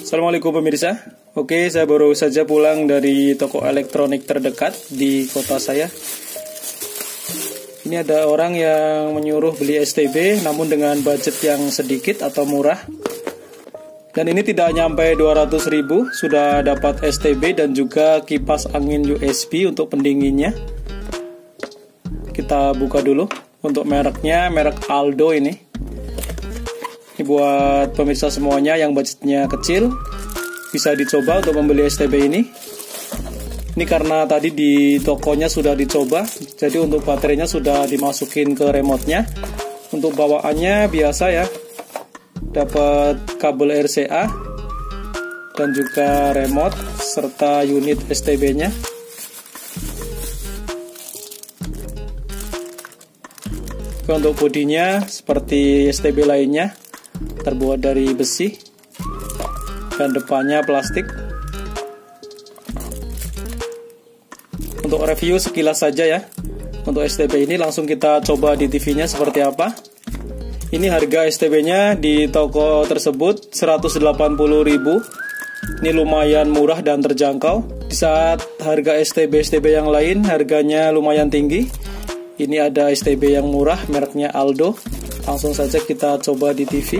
Assalamualaikum pemirsa. Oke, saya baru saja pulang dari toko elektronik terdekat di kota saya. Ini ada orang yang menyuruh beli STB namun dengan budget yang sedikit atau murah. Dan ini tidak nyampe 200 ribu, sudah dapat STB dan juga kipas angin USB untuk pendinginnya. Kita buka dulu untuk mereknya, merek Aldo ini. Ini buat pemirsa semuanya yang budgetnya kecil, bisa dicoba untuk membeli STB ini. Ini karena tadi di tokonya sudah dicoba, jadi untuk baterainya sudah dimasukin ke remote-nya. Untuk bawaannya biasa ya, dapat kabel RCA dan juga remote serta unit STB-nya. Untuk bodinya seperti STB lainnya terbuat dari besi dan depannya plastik. Untuk review sekilas saja ya. Untuk STB ini langsung kita coba di TV-nya seperti apa. Ini harga STB-nya di toko tersebut 180.000. Ini lumayan murah dan terjangkau. Di saat harga STB-STB yang lain harganya lumayan tinggi. Ini ada STB yang murah mereknya Aldo. Langsung saja kita coba di TV.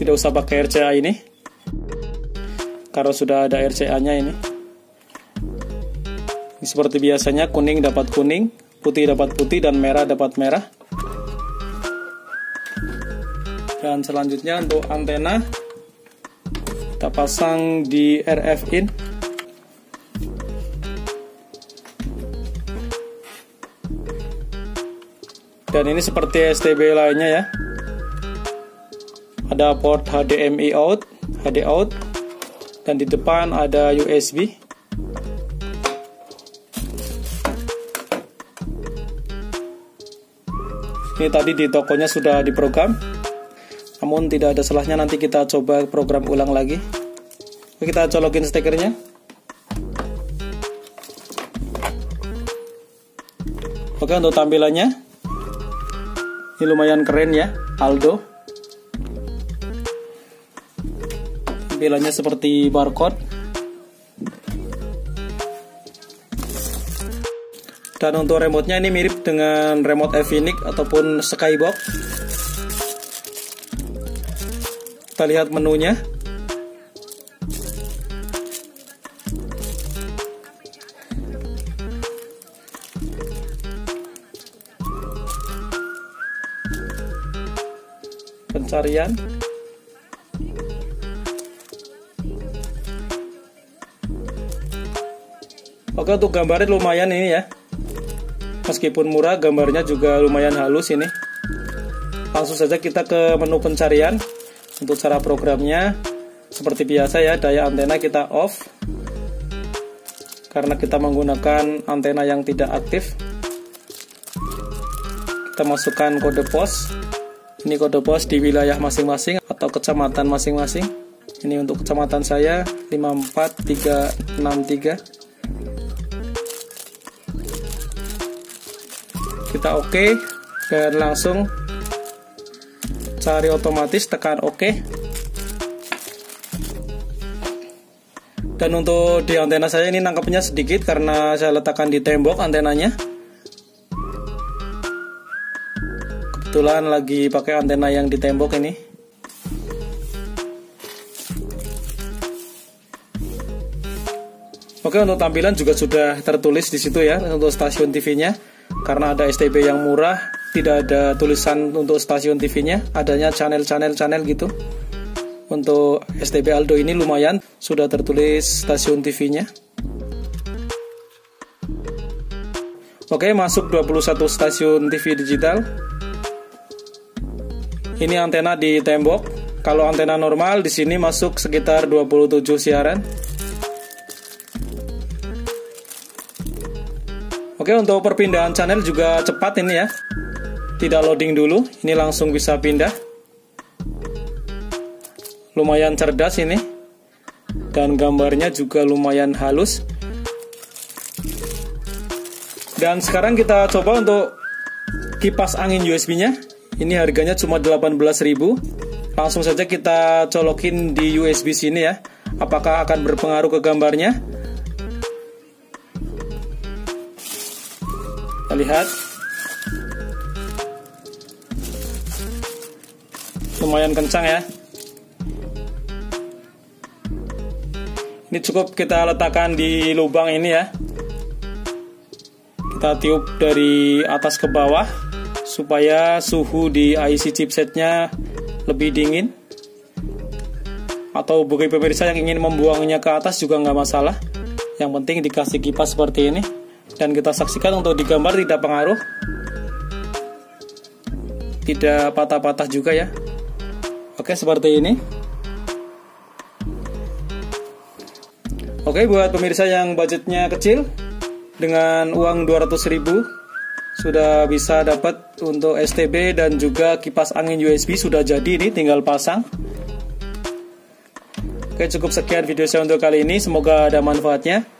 Tidak usah pakai RCA ini. Karena sudah ada RCA-nya ini. Ini seperti biasanya kuning dapat kuning, putih dapat putih dan merah dapat merah. Dan selanjutnya untuk antena kita pasang di RF in. Dan ini seperti STB lainnya ya. Ada port HDMI out, HD out, dan di depan ada USB. Ini tadi di tokonya sudah diprogram. Namun tidak ada salahnya nanti kita coba program ulang lagi. Kita colokin stekernya. Oke untuk tampilannya Ini lumayan keren ya Aldo Tampilannya seperti barcode Dan untuk remote-nya ini mirip dengan remote Evinix ataupun Skybox. Kita lihat menunya. Pencarian. Oke untuk gambarnya lumayan ini ya Meskipun murah, gambarnya juga lumayan halus ini. Langsung saja kita ke menu pencarian. Untuk cara programnya, seperti biasa ya, daya antena kita off. Karena kita menggunakan antena yang tidak aktif. Kita masukkan kode pos. Ini kode pos di wilayah masing-masing atau kecamatan masing-masing. Ini untuk kecamatan saya 54363 kita oke okay, dan langsung cari otomatis tekan oke. Okay. dan untuk di antena saya ini nangkapnya sedikit karena saya letakkan di tembok antenanya. Kebetulan lagi pakai antena yang di tembok ini. Oke untuk tampilan juga sudah tertulis di situ ya untuk stasiun TV-nya karena ada STB yang murah tidak ada tulisan untuk stasiun TV-nya adanya channel-channel channel gitu. Untuk STB Aldo ini lumayan sudah tertulis stasiun TV-nya Oke masuk 21 stasiun TV digital. Ini antena di tembok. Kalau antena normal di sini masuk sekitar 27 siaran Oke untuk perpindahan channel juga cepat ini ya Tidak loading dulu Ini langsung bisa pindah Lumayan cerdas ini Dan gambarnya juga lumayan halus Dan sekarang kita coba untuk Kipas angin USB nya Ini harganya cuma 18.000. Langsung saja kita colokin di USB sini ya. Apakah akan berpengaruh ke gambarnya? Lihat. Lumayan kencang ya. Ini cukup kita letakkan di lubang ini ya. Kita tiup dari atas ke bawah supaya suhu di IC chipsetnya lebih dingin atau bagi pemirsa yang ingin membuangnya ke atas juga nggak masalah yang penting dikasih kipas seperti ini dan kita saksikan untuk digambar tidak pengaruh. Tidak patah-patah juga ya. Oke seperti ini. Oke buat pemirsa yang budgetnya kecil dengan uang 200 ribu sudah bisa dapat untuk STB dan juga kipas angin USB sudah jadi ini tinggal pasang. Oke cukup sekian video saya untuk kali ini. Semoga ada manfaatnya